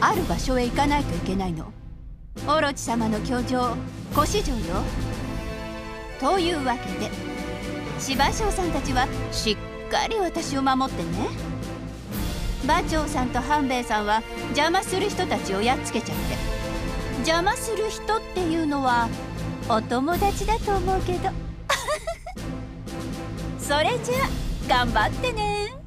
ある場所へ行かないといけないの。オロチ様の居城古市城よ。というわけで芝生さんたちはしっかり私を守ってね。馬長さんと半兵衛さんは邪魔する人たちをやっつけちゃって。邪魔する人っていうのはお友達だと思うけど。それじゃあ頑張ってね。